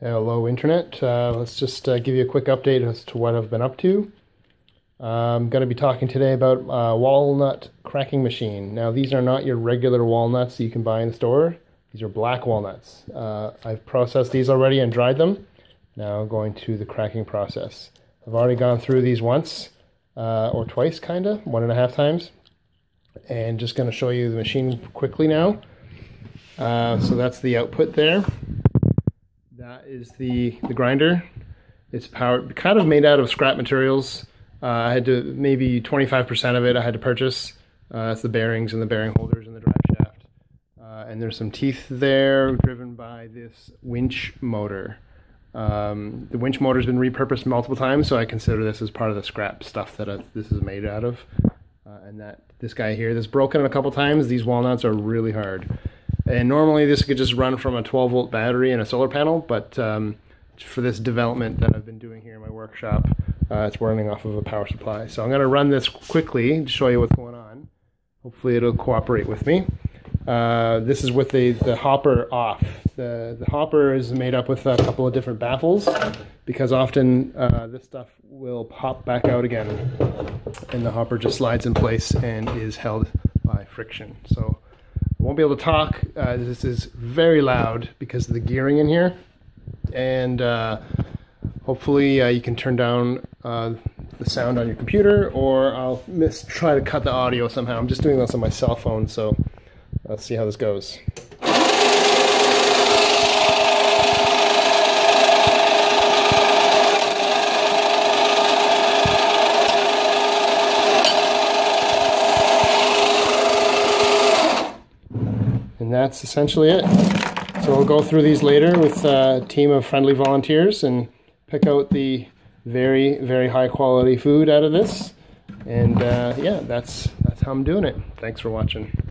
Hello Internet, uh, let's just uh, give you a quick update as to what I've been up to. I'm going to be talking today about a walnut cracking machine. Now these are not your regular walnuts that you can buy in the store, these are black walnuts. Uh, I've processed these already and dried them, now going to the cracking process. I've already gone through these once, uh, or twice kinda, one and a half times, and just going to show you the machine quickly now. Uh, so that's the output there. Is the, the grinder. It's powered, kind of made out of scrap materials. Uh, I had to, maybe 25% of it I had to purchase. Uh, that's the bearings and the bearing holders and the drive shaft. Uh, and there's some teeth there driven by this winch motor. Um, the winch motor's been repurposed multiple times, so I consider this as part of the scrap stuff that uh, this is made out of. Uh, and that this guy here, that's broken a couple times. These walnuts are really hard. And normally this could just run from a 12 volt battery and a solar panel, but um, for this development that I've been doing here in my workshop, uh, it's running off of a power supply. So I'm going to run this quickly to show you what's going on. Hopefully it'll cooperate with me. Uh, this is with the, the hopper off. The, the hopper is made up with a couple of different baffles because often uh, this stuff will pop back out again and the hopper just slides in place and is held by friction. So won't be able to talk. Uh, this is very loud because of the gearing in here. And uh, hopefully uh, you can turn down uh, the sound on your computer or I'll miss, try to cut the audio somehow. I'm just doing this on my cell phone, so let's see how this goes. And that's essentially it. So we'll go through these later with a team of friendly volunteers and pick out the very, very high quality food out of this. And uh, yeah, that's, that's how I'm doing it. Thanks for watching.